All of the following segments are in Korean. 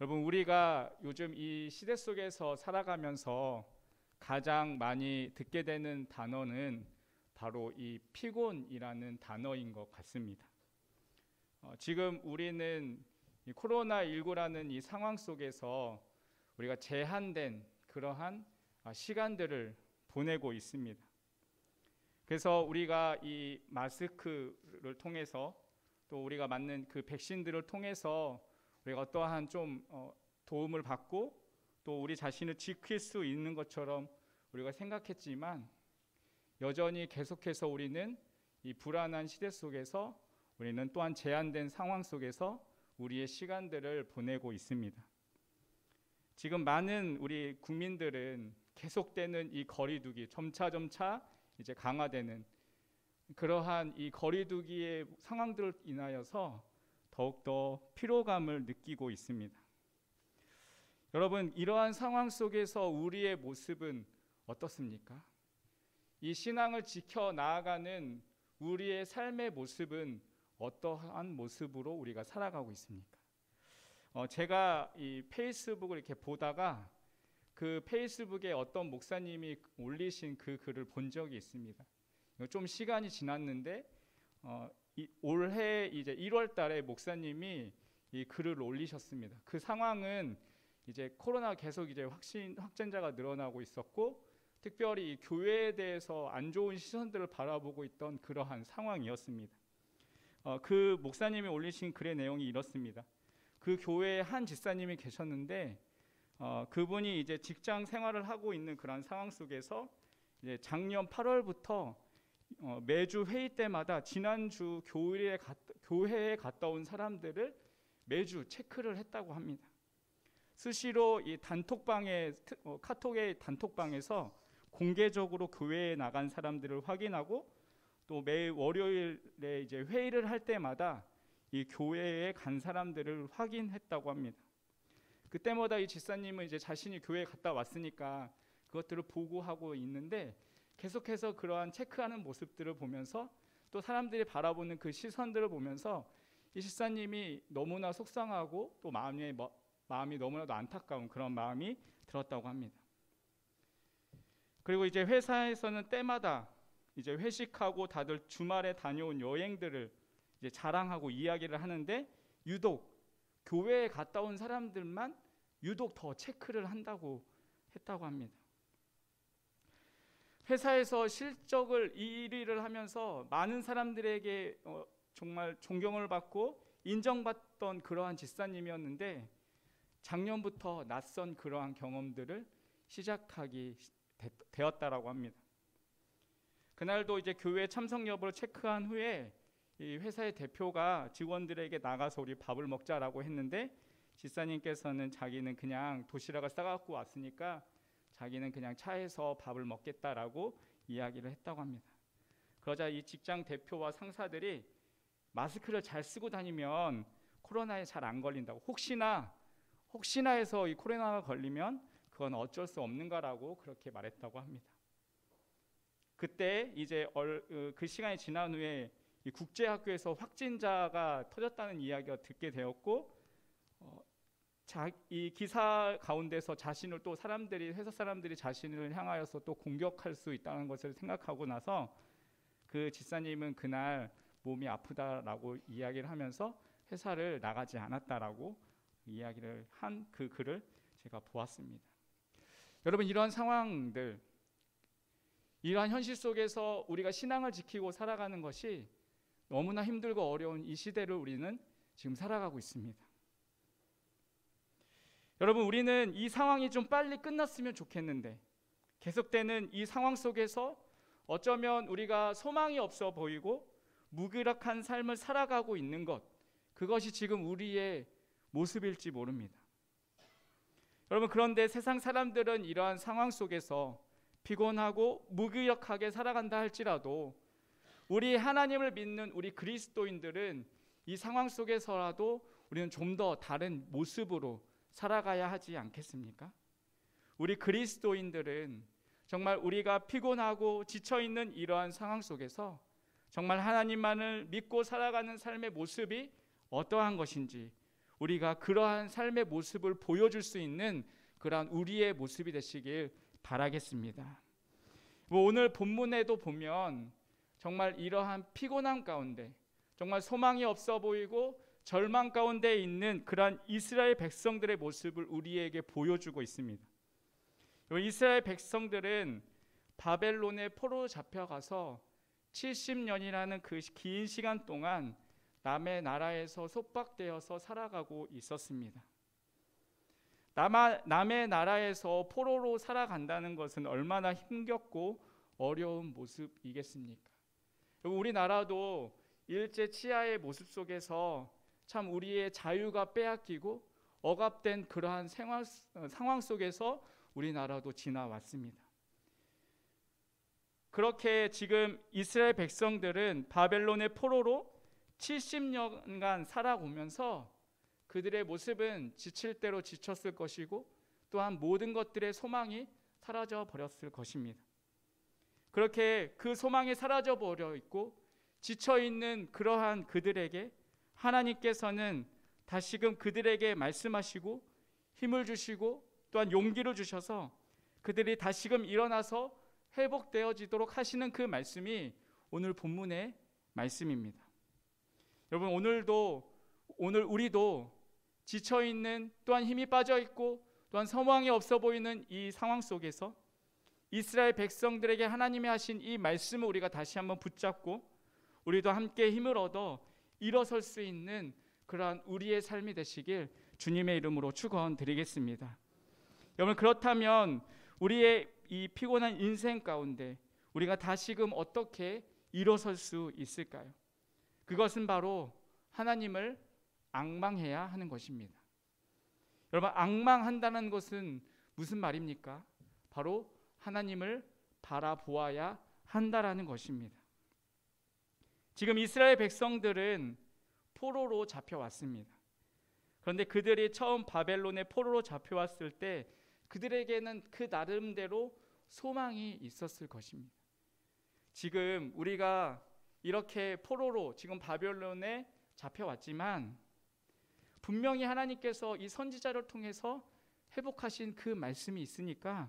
여러분 우리가 요즘 이 시대 속에서 살아가면서 가장 많이 듣게 되는 단어는 바로 이 피곤이라는 단어인 것 같습니다. 어, 지금 우리는 이 코로나 19라는 이 상황 속에서 우리가 제한된 그러한 아, 시간들을 보내고 있습니다. 그래서 우리가 이 마스크를 통해서 또 우리가 맞는 그 백신들을 통해서 우리가 어떠한 좀 어, 도움을 받고 또 우리 자신을 지킬 수 있는 것처럼 우리가 생각했지만 여전히 계속해서 우리는 이 불안한 시대 속에서 우리는 또한 제한된 상황 속에서 우리의 시간들을 보내고 있습니다. 지금 많은 우리 국민들은 계속되는 이 거리두기 점차 점차 이제 강화되는 그러한 이 거리두기의 상황들을 인하여서 더욱더 피로감을 느끼고 있습니다. 여러분, 이러한 상황 속에서 우리의 모습은 어떻습니까? 이 신앙을 지켜 나아가는 우리의 삶의 모습은 어떠한 모습으로 우리가 살아가고 있습니까? 어, 제가 이 페이스북을 이렇게 보다가 그 페이스북에 어떤 목사님이 올리신 그 글을 본 적이 있습니다. 좀 시간이 지났는데 어, 이, 올해 이제 1월 달에 목사님이 이 글을 올리셨습니다. 그 상황은 이제 코로나 계속 이제 확신 확진자가 늘어나고 있었고 특별히 이 교회에 대해서 안 좋은 시선들을 바라보고 있던 그러한 상황이었습니다. 어, 그 목사님이 올리신 글의 내용이 이렇습니다. 그 교회에 한 집사님이 계셨는데 어, 그분이 이제 직장 생활을 하고 있는 그런 상황 속에서 이제 작년 8월부터 어, 매주 회의 때마다 지난주 교회에, 갔, 교회에 갔다 온 사람들을 매주 체크를 했다고 합니다. 수시로 이 단톡방에 어, 카톡의 단톡방에서 공개적으로 교회에 나간 사람들을 확인하고 또 매 월요일에 이제 회의를 할 때마다 이 교회에 간 사람들을 확인했다고 합니다. 그때마다 이 집사님은 이제 자신이 교회에 갔다 왔으니까 그것들을 보고하고 있는데 계속해서 그러한 체크하는 모습들을 보면서 또 사람들이 바라보는 그 시선들을 보면서 이 집사님이 너무나 속상하고 또 마음이 마음이 너무나도 안타까운 그런 마음이 들었다고 합니다. 그리고 이제 회사에서는 때마다 이제 회식하고 다들 주말에 다녀온 여행들을 이제 자랑하고 이야기를 하는데 유독 교회에 갔다 온 사람들만 유독 더 체크를 한다고 했다고 합니다. 회사에서 실적을 1위를 하면서 많은 사람들에게 어, 정말 존경을 받고 인정받던 그러한 집사님이었는데 작년부터 낯선 그러한 경험들을 시작하기 되었다라고 합니다. 그날도 이제 교회 참석 여부를 체크한 후에 이 회사의 대표가 직원들에게 나가서 우리 밥을 먹자라고 했는데 집사님께서는 자기는 그냥 도시락을 싸갖고 왔으니까 자기는 그냥 차에서 밥을 먹겠다라고 이야기를 했다고 합니다. 그러자 이 직장 대표와 상사들이 마스크를 잘 쓰고 다니면 코로나에 잘 안 걸린다고 혹시나 혹시나 해서 이 코로나가 걸리면 그건 어쩔 수 없는가라고 그렇게 말했다고 합니다. 그때 이제 어, 그 시간이 지난 후에 국제학교에서 확진자가 터졌다는 이야기가 듣게 되었고 어, 자, 이 기사 가운데서 자신을 또 사람들이 회사 사람들이 자신을 향하여서 또 공격할 수 있다는 것을 생각하고 나서 그 집사님은 그날 몸이 아프다라고 이야기를 하면서 회사를 나가지 않았다라고 이야기를 한 그 글을 제가 보았습니다. 여러분 이러한 상황들 이러한 현실 속에서 우리가 신앙을 지키고 살아가는 것이 너무나 힘들고 어려운 이 시대를 우리는 지금 살아가고 있습니다. 여러분 우리는 이 상황이 좀 빨리 끝났으면 좋겠는데 계속되는 이 상황 속에서 어쩌면 우리가 소망이 없어 보이고 무기력한 삶을 살아가고 있는 것 그것이 지금 우리의 모습일지 모릅니다. 여러분 그런데 세상 사람들은 이러한 상황 속에서 피곤하고 무기력하게 살아간다 할지라도 우리 하나님을 믿는 우리 그리스도인들은 이 상황 속에서라도 우리는 좀 더 다른 모습으로 살아가야 하지 않겠습니까? 우리 그리스도인들은 정말 우리가 피곤하고 지쳐 있는 이러한 상황 속에서 정말 하나님만을 믿고 살아가는 삶의 모습이 어떠한 것인지 우리가 그러한 삶의 모습을 보여줄 수 있는 그러한 우리의 모습이 되시길 바라겠습니다. 뭐 오늘 본문에도 보면 정말 이러한 피곤함 가운데 정말 소망이 없어 보이고 절망 가운데 있는 그러한 이스라엘 백성들의 모습을 우리에게 보여주고 있습니다. 이스라엘 백성들은 바벨론의 포로 잡혀가서 70년이라는 그 긴 시간 동안 남의 나라에서 속박되어서 살아가고 있었습니다. 남아, 남의 나라에서 포로로 살아간다는 것은 얼마나 힘겹고 어려운 모습이겠습니까? 우리나라도 일제 치하의 모습 속에서 참 우리의 자유가 빼앗기고 억압된 그러한 생활, 상황 속에서 우리나라도 지나왔습니다. 그렇게 지금 이스라엘 백성들은 바벨론의 포로로 70년간 살아오면서 그들의 모습은 지칠 대로 지쳤을 것이고 또한 모든 것들의 소망이 사라져 버렸을 것입니다. 그렇게 그 소망이 사라져 버려 있고 지쳐 있는 그러한 그들에게 하나님께서는 다시금 그들에게 말씀하시고 힘을 주시고 또한 용기를 주셔서 그들이 다시금 일어나서 회복되어지도록 하시는 그 말씀이 오늘 본문의 말씀입니다. 여러분 오늘도 오늘 우리도 지쳐 있는 또한 힘이 빠져 있고 또한 소망이 없어 보이는 이 상황 속에서 이스라엘 백성들에게 하나님이 하신 이 말씀을 우리가 다시 한번 붙잡고 우리도 함께 힘을 얻어 일어설 수 있는 그러한 우리의 삶이 되시길 주님의 이름으로 축원드리겠습니다. 여러분 그렇다면 우리의 이 피곤한 인생 가운데 우리가 다시금 어떻게 일어설 수 있을까요? 그것은 바로 하나님을 악망해야 하는 것입니다. 여러분 악망한다는 것은 무슨 말입니까? 바로 하나님을 바라보아야 한다라는 것입니다. 지금 이스라엘 백성들은 포로로 잡혀왔습니다. 그런데 그들이 처음 바벨론의 포로로 잡혀왔을 때 그들에게는 그 나름대로 소망이 있었을 것입니다. 지금 우리가 이렇게 포로로 지금 바벨론에 잡혀왔지만 분명히 하나님께서 이 선지자를 통해서 회복하신 그 말씀이 있으니까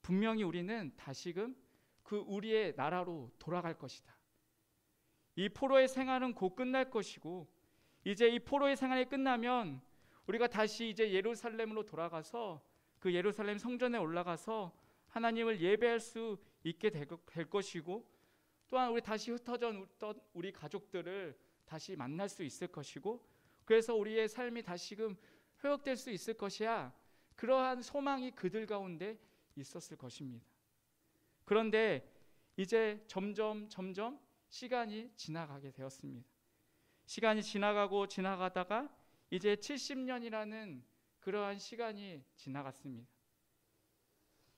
분명히 우리는 다시금 그 우리의 나라로 돌아갈 것이다. 이 포로의 생활은 곧 끝날 것이고 이제 이 포로의 생활이 끝나면 우리가 다시 이제 예루살렘으로 돌아가서 그 예루살렘 성전에 올라가서 하나님을 예배할 수 있게 될 것이고 또한 우리 다시 흩어져 있던 우리 가족들을 다시 만날 수 있을 것이고 그래서 우리의 삶이 다시금 회복될 수 있을 것이야 그러한 소망이 그들 가운데 있었을 것입니다. 그런데 이제 점점 점점 시간이 지나가게 되었습니다. 시간이 지나가고 지나가다가 이제 70년이라는 그러한 시간이 지나갔습니다.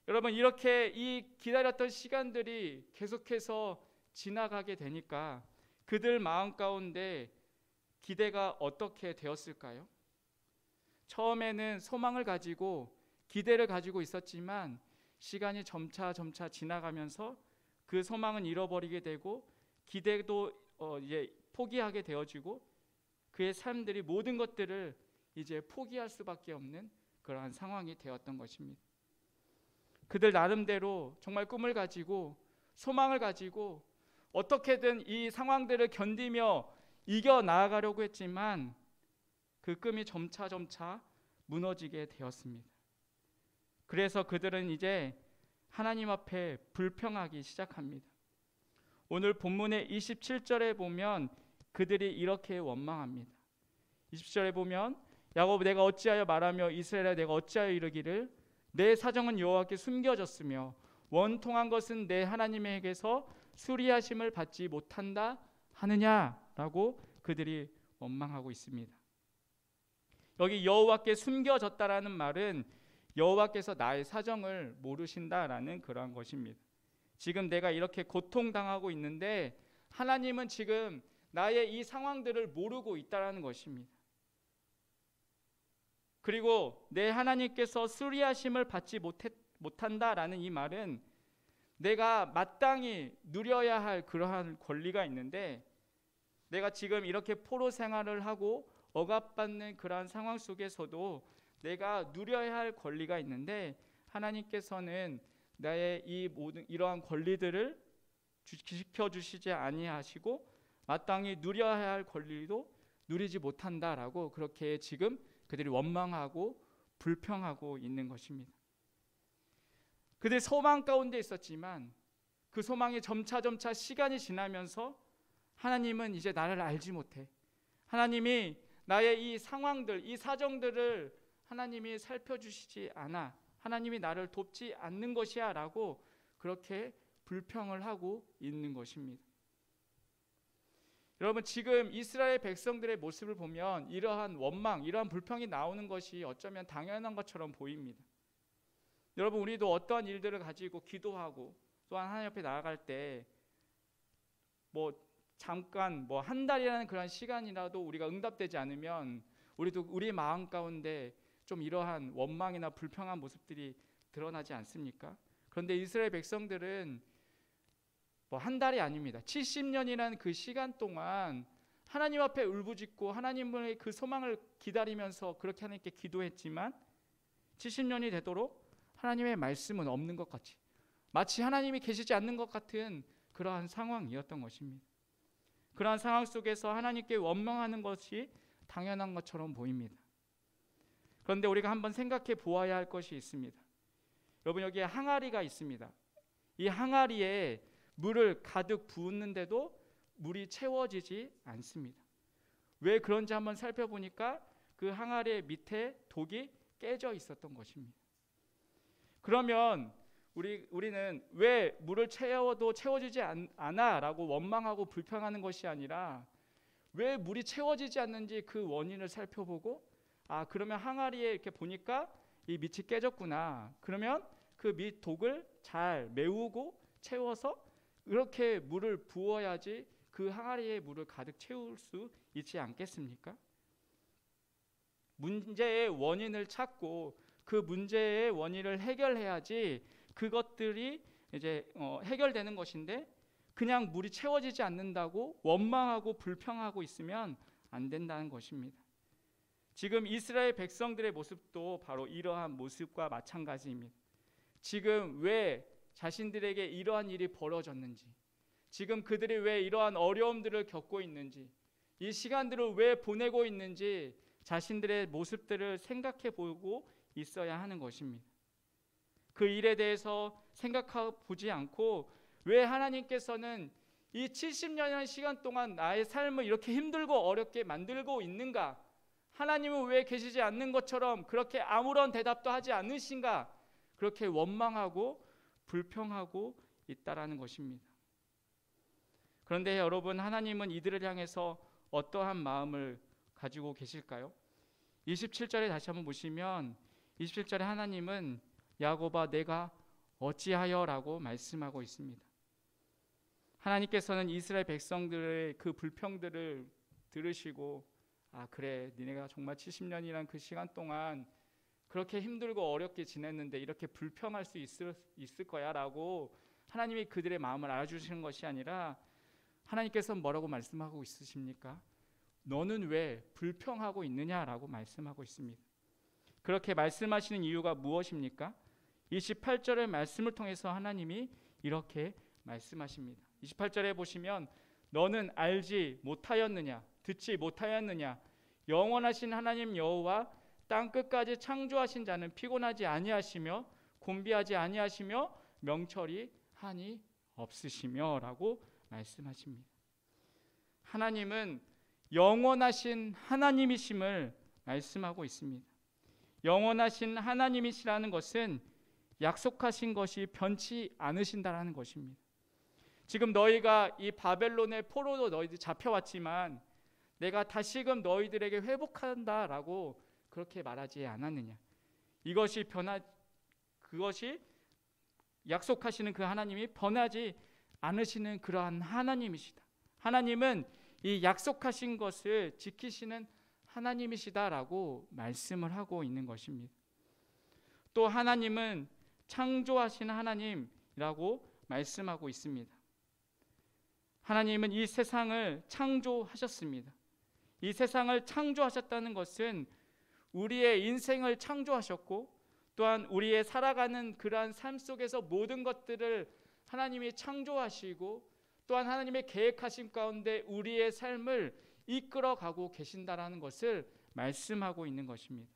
여러분 이렇게 이 기다렸던 시간들이 계속해서 지나가게 되니까 그들 마음 가운데 기대가 어떻게 되었을까요? 처음에는 소망을 가지고 기대를 가지고 있었지만 시간이 점차 점차 지나가면서 그 소망은 잃어버리게 되고 기대도 어 이제 포기하게 되어지고 그의 삶들이 모든 것들을 이제 포기할 수밖에 없는 그러한 상황이 되었던 것입니다. 그들 나름대로 정말 꿈을 가지고 소망을 가지고 어떻게든 이 상황들을 견디며 이겨 나아가려고 했지만 그 꿈이 점차 점차 무너지게 되었습니다. 그래서 그들은 이제 하나님 앞에 불평하기 시작합니다. 오늘 본문의 27절에 보면 그들이 이렇게 원망합니다. 20절에 보면 야곱 내가 어찌하여 말하며 이스라엘아 내가 어찌하여 이르기를 내 사정은 여호와께 숨겨졌으며 원통한 것은 내 하나님에게서 수리하심을 받지 못한다 하느냐라고 그들이 원망하고 있습니다. 여기 여호와께 숨겨졌다라는 말은 여호와께서 나의 사정을 모르신다라는 그러한 것입니다. 지금 내가 이렇게 고통당하고 있는데 하나님은 지금 나의 이 상황들을 모르고 있다라는 것입니다. 그리고 내 하나님께서 수리하심을 받지 못했, 못한다라는 이 말은 내가 마땅히 누려야 할 그러한 권리가 있는데 내가 지금 이렇게 포로 생활을 하고 억압받는 그러한 상황 속에서도 내가 누려야 할 권리가 있는데 하나님께서는 나의 이 모든 이러한 권리들을 지켜 주시지 아니하시고 마땅히 누려야 할 권리도 누리지 못한다라고 그렇게 지금 그들이 원망하고 불평하고 있는 것입니다. 그들 소망 가운데 있었지만 그 소망이 점차 점차 시간이 지나면서 하나님은 이제 나를 알지 못해. 하나님이 나의 이 상황들, 이 사정들을 하나님이 살펴주시지 않아. 하나님이 나를 돕지 않는 것이야 라고 그렇게 불평을 하고 있는 것입니다. 여러분 지금 이스라엘 백성들의 모습을 보면 이러한 원망, 이러한 불평이 나오는 것이 어쩌면 당연한 것처럼 보입니다. 여러분 우리도 어떠한 일들을 가지고 기도하고 또한 하나님 앞에 나아갈 때 뭐 잠깐 뭐 한 달이라는 그런 시간이라도 우리가 응답되지 않으면 우리도 우리 마음 가운데 좀 이러한 원망이나 불평한 모습들이 드러나지 않습니까? 그런데 이스라엘 백성들은 뭐 한 달이 아닙니다. 70년이라는 그 시간 동안 하나님 앞에 울부짖고 하나님의 그 소망을 기다리면서 그렇게 하나님께 기도했지만 70년이 되도록 하나님의 말씀은 없는 것 같이 마치 하나님이 계시지 않는 것 같은 그러한 상황이었던 것입니다. 그러한 상황 속에서 하나님께 원망하는 것이 당연한 것처럼 보입니다. 그런데 우리가 한번 생각해 보아야 할 것이 있습니다. 여러분 여기에 항아리가 있습니다. 이 항아리에 물을 가득 부었는데도 물이 채워지지 않습니다. 왜 그런지 한번 살펴보니까 그 항아리 밑에 독이 깨져 있었던 것입니다. 그러면 우리 우리는 왜 물을 채워도 채워지지 않, 않아라고 원망하고 불평하는 것이 아니라 왜 물이 채워지지 않는지 그 원인을 살펴보고 아 그러면 항아리에 이렇게 보니까 이 밑이 깨졌구나. 그러면 그 밑 독을 잘 메우고 채워서 이렇게 물을 부어야지 그 항아리에 물을 가득 채울 수 있지 않겠습니까? 문제의 원인을 찾고 그 문제의 원인을 해결해야지 그것들이 이제 어, 해결되는 것인데 그냥 물이 채워지지 않는다고 원망하고 불평하고 있으면 안 된다는 것입니다. 지금 이스라엘 백성들의 모습도 바로 이러한 모습과 마찬가지입니다. 지금 왜 자신들에게 이러한 일이 벌어졌는지, 지금 그들이 왜 이러한 어려움들을 겪고 있는지, 이 시간들을 왜 보내고 있는지 자신들의 모습들을 생각해 보고 있어야 하는 것입니다. 그 일에 대해서 생각해 보지 않고 왜 하나님께서는 이 70년이라는 시간 동안 나의 삶을 이렇게 힘들고 어렵게 만들고 있는가? 하나님은 왜 계시지 않는 것처럼 그렇게 아무런 대답도 하지 않으신가? 그렇게 원망하고 불평하고 있다라는 것입니다. 그런데 여러분 하나님은 이들을 향해서 어떠한 마음을 가지고 계실까요? 27절에 다시 한번 보시면 27절에 하나님은 야고바 내가 어찌하여라고 말씀하고 있습니다. 하나님께서는 이스라엘 백성들의 그 불평들을 들으시고 아 그래 니네가 정말 70년이란 그 시간 동안 그렇게 힘들고 어렵게 지냈는데 이렇게 불평할 수 있을, 있을 거야 라고 하나님이 그들의 마음을 알아주시는 것이 아니라 하나님께서 뭐라고 말씀하고 있으십니까? 너는 왜 불평하고 있느냐라고 말씀하고 있습니다. 그렇게 말씀하시는 이유가 무엇입니까? 28절의 말씀을 통해서 하나님이 이렇게 말씀하십니다. 28절에 보시면 너는 알지 못하였느냐 듣지 못하였느냐 영원하신 하나님 여호와 땅 끝까지 창조하신 자는 피곤하지 아니하시며 곤비하지 아니하시며 명철이 한이 없으시며라고 말씀하십니다. 하나님은 영원하신 하나님이심을 말씀하고 있습니다. 영원하신 하나님이시라는 것은 약속하신 것이 변치 않으신다라는 것입니다. 지금 너희가 이 바벨론의 포로로 너희들 잡혀왔지만 내가 다시금 너희들에게 회복한다라고 그렇게 말하지 않았느냐? 이것이 변하 그것이 약속하시는 그 하나님이 변하지 않으시는 그러한 하나님이시다. 하나님은 이 약속하신 것을 지키시는 하나님이시다라고 말씀을 하고 있는 것입니다. 또 하나님은 창조하신 하나님이라고 말씀하고 있습니다. 하나님은 이 세상을 창조하셨습니다. 이 세상을 창조하셨다는 것은 우리의 인생을 창조하셨고 또한 우리의 살아가는 그러한 삶 속에서 모든 것들을 하나님이 창조하시고 또한 하나님의 계획하심 가운데 우리의 삶을 이끌어가고 계신다라는 것을 말씀하고 있는 것입니다.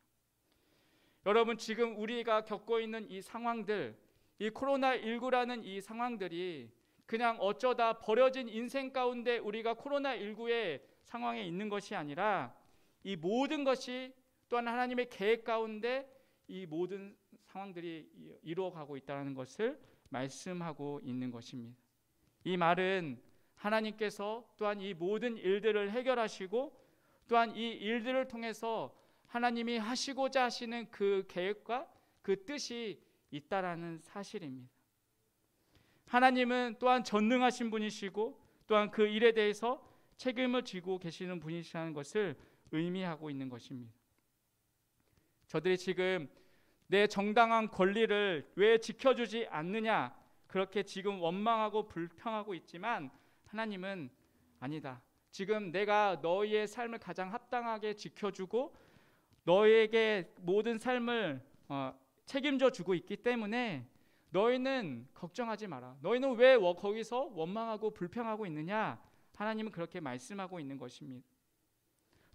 여러분 지금 우리가 겪고 있는 이 상황들, 이 코로나 19라는 이 상황들이 그냥 어쩌다 버려진 인생 가운데 우리가 코로나 19의 상황에 있는 것이 아니라 이 모든 것이 또한 하나님의 계획 가운데 이 모든 상황들이 이루어가고 있다는 것을 말씀하고 있는 것입니다. 이 말은 하나님께서 또한 이 모든 일들을 해결하시고 또한 이 일들을 통해서 하나님이 하시고자 하시는 그 계획과 그 뜻이 있다라는 사실입니다. 하나님은 또한 전능하신 분이시고 또한 그 일에 대해서 책임을 지고 계시는 분이시라는 것을 의미하고 있는 것입니다. 저들이 지금 내 정당한 권리를 왜 지켜주지 않느냐 그렇게 지금 원망하고 불평하고 있지만 하나님은 아니다. 지금 내가 너희의 삶을 가장 합당하게 지켜주고 너희에게 모든 삶을 어, 책임져 주고 있기 때문에 너희는 걱정하지 마라. 너희는 왜 거기서 원망하고 불평하고 있느냐? 하나님은 그렇게 말씀하고 있는 것입니다.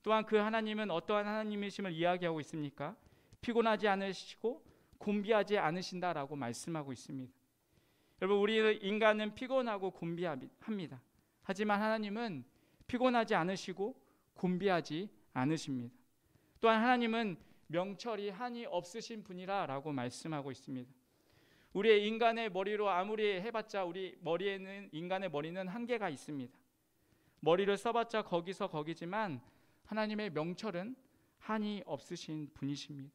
또한 그 하나님은 어떠한 하나님이심을 이야기하고 있습니까? 피곤하지 않으시고 곤비하지 않으신다라고 말씀하고 있습니다. 여러분 우리 인간은 피곤하고 곤비합니다. 하지만 하나님은 피곤하지 않으시고 곤비하지 않으십니다. 또한 하나님은 명철이 한이 없으신 분이라라고 말씀하고 있습니다. 우리의 인간의 머리로 아무리 해봤자 우리 머리에는 인간의 머리는 한계가 있습니다. 머리를 써봤자 거기서 거기지만 하나님의 명철은 한이 없으신 분이십니다.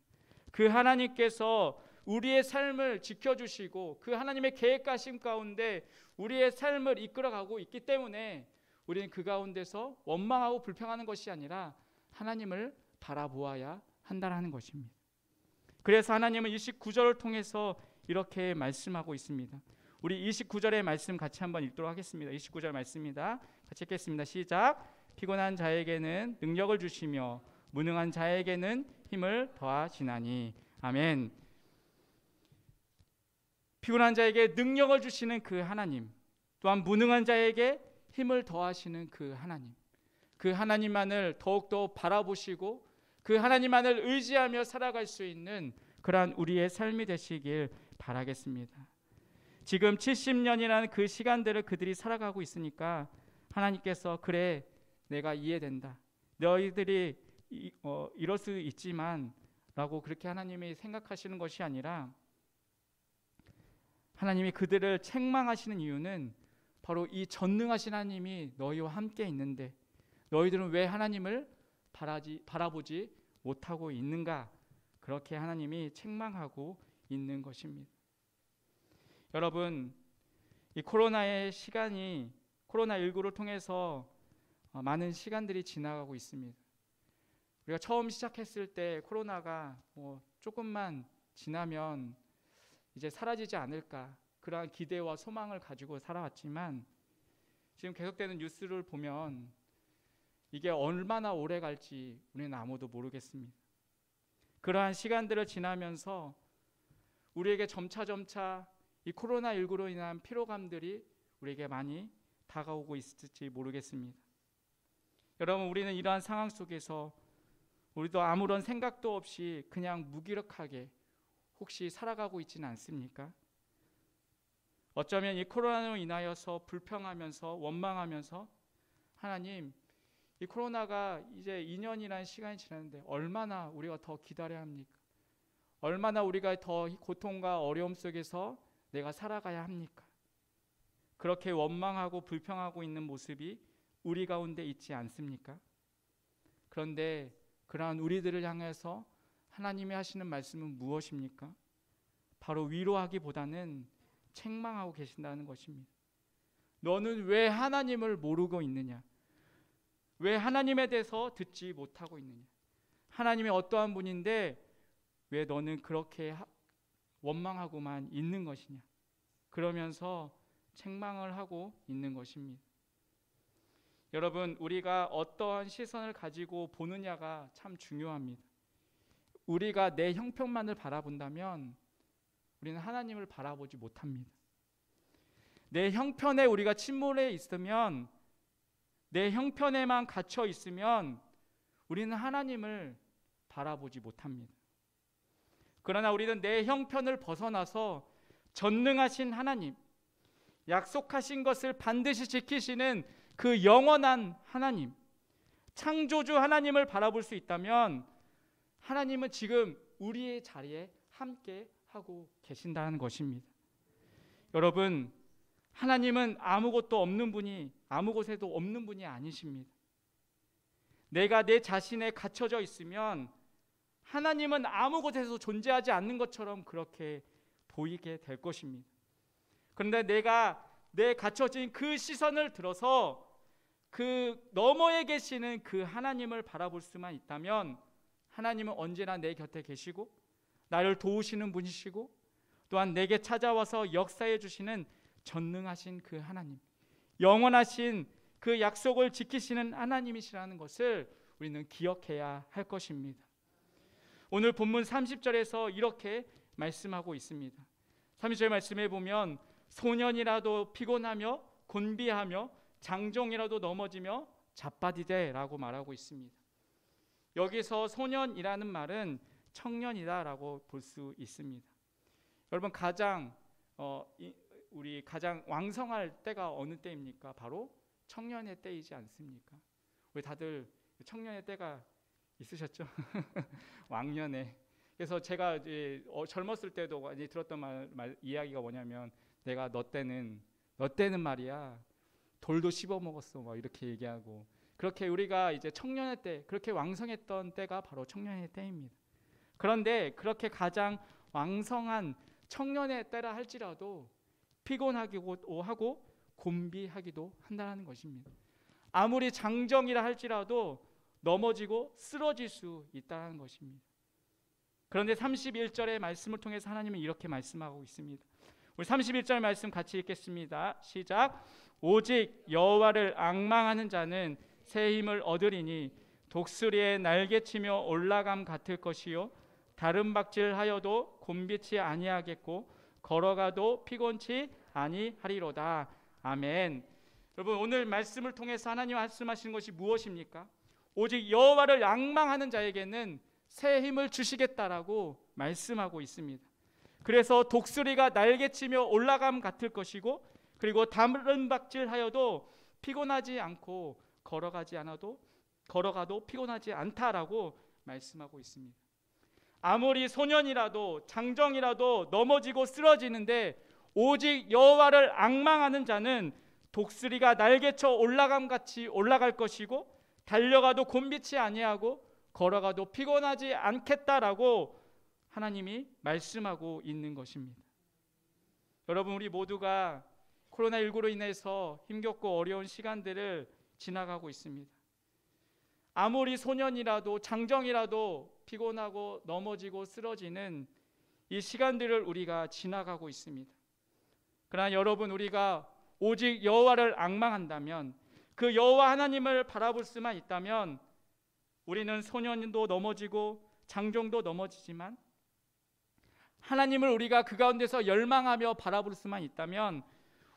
그 하나님께서 우리의 삶을 지켜주시고 그 하나님의 계획가심 가운데 우리의 삶을 이끌어가고 있기 때문에 우리는 그 가운데서 원망하고 불평하는 것이 아니라 하나님을 바라보아야 한다라는 것입니다. 그래서 하나님은 29절을 통해서 이렇게 말씀하고 있습니다. 우리 29절의 말씀 같이 한번 읽도록 하겠습니다. 29절 말씀입니다. 같이 읽겠습니다. 시작. 피곤한 자에게는 능력을 주시며 무능한 자에게는 힘을 더하시나니. 아멘. 피곤한 자에게 능력을 주시는 그 하나님, 또한 무능한 자에게 힘을 더하시는 그 하나님. 그 하나님만을 더욱더 바라보시고 그 하나님만을 의지하며 살아갈 수 있는 그러한 우리의 삶이 되시길 바라겠습니다. 지금 70년이라는 그 시간들을 그들이 살아가고 있으니까 하나님께서 그래 내가 이해된다. 너희들이 이, 어, 이럴 수 있지만 라고 그렇게 하나님이 생각하시는 것이 아니라 하나님이 그들을 책망하시는 이유는 바로 이 전능하신 하나님이 너희와 함께 있는데 너희들은 왜 하나님을 바라지, 바라보지 못하고 있는가? 그렇게 하나님이 책망하고 있는 것입니다. 여러분, 이 코로나의 시간이 코로나19를 통해서 어, 많은 시간들이 지나가고 있습니다. 우리가 처음 시작했을 때 코로나가 뭐 조금만 지나면 이제 사라지지 않을까 그러한 기대와 소망을 가지고 살아왔지만 지금 계속되는 뉴스를 보면 이게 얼마나 오래 갈지 우리는 아무도 모르겠습니다. 그러한 시간들을 지나면서 우리에게 점차 점차 이 코로나 19로 인한 피로감들이 우리에게 많이 다가오고 있을지 모르겠습니다. 여러분 우리는 이러한 상황 속에서 우리도 아무런 생각도 없이 그냥 무기력하게 혹시 살아가고 있지는 않습니까? 어쩌면 이 코로나로 인하여서 불평하면서 원망하면서 하나님 이 코로나가 이제 2년이라는 시간이 지났는데 얼마나 우리가 더 기다려야 합니까? 얼마나 우리가 더 고통과 어려움 속에서 내가 살아가야 합니까? 그렇게 원망하고 불평하고 있는 모습이 우리 가운데 있지 않습니까? 그런데 그러한 우리들을 향해서 하나님이 하시는 말씀은 무엇입니까? 바로 위로하기보다는 책망하고 계신다는 것입니다. 너는 왜 하나님을 모르고 있느냐? 왜 하나님에 대해서 듣지 못하고 있느냐? 하나님이 어떠한 분인데 왜 너는 그렇게 원망하고만 있는 것이냐? 그러면서 책망을 하고 있는 것입니다. 여러분, 우리가 어떠한 시선을 가지고 보느냐가 참 중요합니다. 우리가 내 형편만을 바라본다면 우리는 하나님을 바라보지 못합니다. 내 형편에 우리가 침몰해 있으면 내 형편에만 갇혀 있으면 우리는 하나님을 바라보지 못합니다. 그러나 우리는 내 형편을 벗어나서 전능하신 하나님, 약속하신 것을 반드시 지키시는 그 영원한 하나님, 창조주 하나님을 바라볼 수 있다면 하나님은 지금 우리의 자리에 함께 하고 계신다는 것입니다. 여러분, 하나님은 아무것도 없는 분이 아무 곳에도 없는 분이 아니십니다. 내가 내 자신에 갇혀져 있으면 하나님은 아무 곳에서 존재하지 않는 것처럼 그렇게 보이게 될 것입니다. 그런데 내가 내 갇혀진 그 시선을 들어서 그 너머에 계시는 그 하나님을 바라볼 수만 있다면 하나님은 언제나 내 곁에 계시고 나를 도우시는 분이시고 또한 내게 찾아와서 역사해 주시는 전능하신 그 하나님, 영원하신 그 약속을 지키시는 하나님이시라는 것을 우리는 기억해야 할 것입니다. 오늘 본문 30절에서 이렇게 말씀하고 있습니다. 30절 말씀해 보면 소년이라도 피곤하며 곤비하며 장종이라도 넘어지며 자빠디되라고 말하고 있습니다. 여기서 소년이라는 말은 청년이다라고 볼 수 있습니다. 여러분 가장 어, 이, 우리 가장 왕성할 때가 어느 때입니까? 바로 청년의 때이지 않습니까? 우리 다들 청년의 때가 있으셨죠? 왕년에. 그래서 제가 이제 어, 젊었을 때도 이제 들었던 말, 말, 이야기가 뭐냐면 내가 너 때는 너 때는 말이야 돌도 씹어 먹었어 막 이렇게 얘기하고 그렇게 우리가 이제 청년의 때 그렇게 왕성했던 때가 바로 청년의 때입니다. 그런데 그렇게 가장 왕성한 청년의 때라 할지라도 피곤하기도 하고 곤비하기도 한다는 것입니다. 아무리 장정이라 할지라도 넘어지고 쓰러질 수 있다는 것입니다. 그런데 31절의 말씀을 통해서 하나님은 이렇게 말씀하고 있습니다. 우리 31절 말씀 같이 읽겠습니다. 시작. 오직 여호와를 앙망하는 자는 새 힘을 얻으리니 독수리의 날개치며 올라감 같을 것이요 다른 박질하여도 곤비치 아니하겠고 걸어가도 피곤치 아니하리로다. 아멘. 여러분 오늘 말씀을 통해서 하나님 말씀하시는 것이 무엇입니까? 오직 여호와를 앙망하는 자에게는 새 힘을 주시겠다라고 말씀하고 있습니다. 그래서 독수리가 날개치며 올라감 같을 것이고 그리고 다른 박질하여도 피곤하지 않고 걸어가지 않아도 걸어가도 피곤하지 않다라고 말씀하고 있습니다. 아무리 소년이라도 장정이라도 넘어지고 쓰러지는데 오직 여호와를 앙망하는 자는 독수리가 날개쳐 올라감 같이 올라갈 것이고 달려가도 곤비치 아니하고 걸어가도 피곤하지 않겠다라고 하나님이 말씀하고 있는 것입니다. 여러분 우리 모두가 코로나19로 인해서 힘겹고 어려운 시간들을 지나가고 있습니다. 아무리 소년이라도 장정이라도 피곤하고 넘어지고 쓰러지는 이 시간들을 우리가 지나가고 있습니다. 그러나 여러분 우리가 오직 여호와를 앙망한다면 그 여호와 하나님을 바라볼 수만 있다면 우리는 소년도 넘어지고 장정도 넘어지지만 하나님을 우리가 그 가운데서 열망하며 바라볼 수만 있다면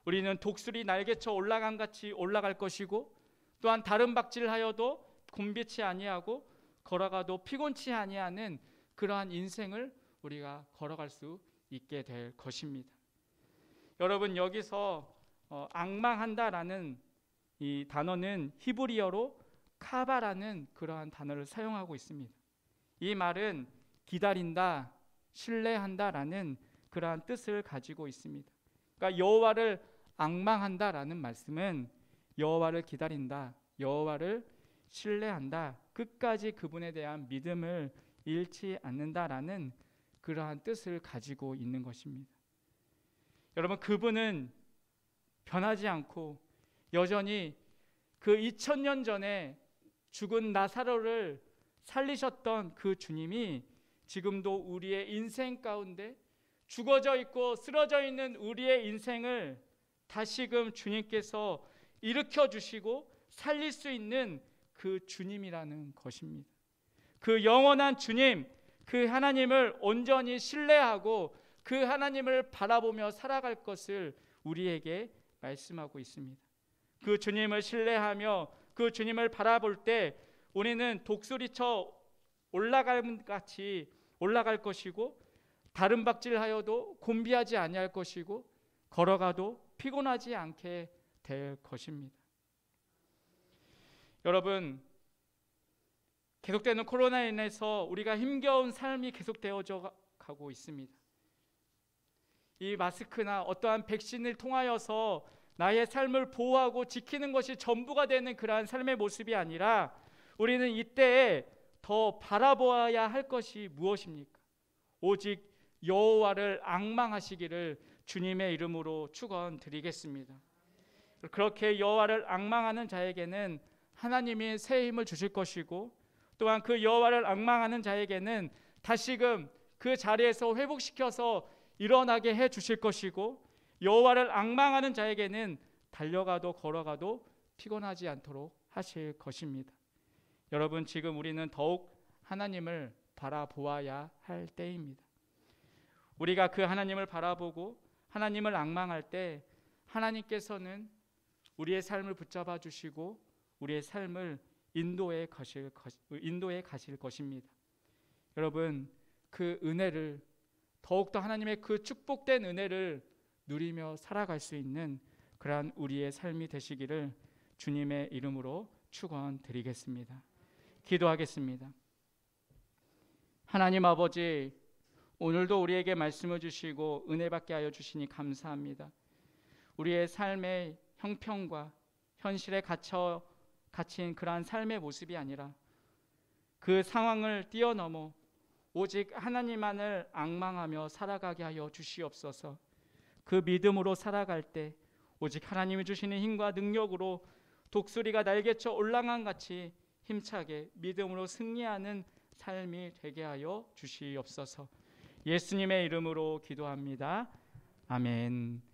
우리는 독수리 날개쳐 올라간 같이 올라갈 것이고 또한 다른 박질하여도 곤비치 아니하고 걸어가도 피곤치 아니하는 그러한 인생을 우리가 걸어갈 수 있게 될 것입니다. 여러분 여기서 어, 악망한다라는 이 단어는 히브리어로 카바라는 그러한 단어를 사용하고 있습니다. 이 말은 기다린다, 신뢰한다라는 그러한 뜻을 가지고 있습니다. 그러니까 여호와를 악망한다라는 말씀은 여호와를 기다린다, 여호와를 신뢰한다, 끝까지 그분에 대한 믿음을 잃지 않는다라는 그러한 뜻을 가지고 있는 것입니다. 여러분 그분은 변하지 않고 여전히 그 2000년 전에 죽은 나사로를 살리셨던 그 주님이 지금도 우리의 인생 가운데 죽어져 있고 쓰러져 있는 우리의 인생을 다시금 주님께서 일으켜 주시고 살릴 수 있는 그 주님이라는 것입니다. 그 영원한 주님, 그 하나님을 온전히 신뢰하고 그 하나님을 바라보며 살아갈 것을 우리에게 말씀하고 있습니다. 그 주님을 신뢰하며 그 주님을 바라볼 때 우리는 독수리쳐 올라갈 같이 올라갈 것이고 다른 박질하여도 곤비하지 아니할 것이고 걸어가도 피곤하지 않게 될 것입니다. 여러분 계속되는 코로나로 인해서 우리가 힘겨운 삶이 계속되어져 가고 있습니다. 이 마스크나 어떠한 백신을 통하여서 나의 삶을 보호하고 지키는 것이 전부가 되는 그러한 삶의 모습이 아니라 우리는 이때에 더 바라보아야 할 것이 무엇입니까? 오직 여호와를 악망하시기를 주님의 이름으로 축원드리겠습니다. 그렇게 여호와를 악망하는 자에게는 하나님이 새 힘을 주실 것이고 또한 그 여호와를 악망하는 자에게는 다시금 그 자리에서 회복시켜서 일어나게 해 주실 것이고 여호와를 악망하는 자에게는 달려가도 걸어가도 피곤하지 않도록 하실 것입니다. 여러분 지금 우리는 더욱 하나님을 바라보아야 할 때입니다. 우리가 그 하나님을 바라보고 하나님을 악망할 때 하나님께서는 우리의 삶을 붙잡아 주시고 우리의 삶을 인도에 가실 것, 인도에 가실 것입니다. 여러분 그 은혜를 더욱더 하나님의 그 축복된 은혜를 누리며 살아갈 수 있는 그러한 우리의 삶이 되시기를 주님의 이름으로 축원드리겠습니다. 기도하겠습니다. 하나님 아버지 오늘도 우리에게 말씀을 주시고 은혜 받게 하여 주시니 감사합니다. 우리의 삶의 형편과 현실에 갇혀 갇힌 그러한 삶의 모습이 아니라 그 상황을 뛰어넘어 오직 하나님만을 악망하며 살아가게 하여 주시옵소서. 그 믿음으로 살아갈 때 오직 하나님이 주시는 힘과 능력으로 독수리가 날개쳐 올라간 같이 힘차게 믿음으로 승리하는 삶이 되게 하여 주시옵소서. 예수님의 이름으로 기도합니다. 아멘.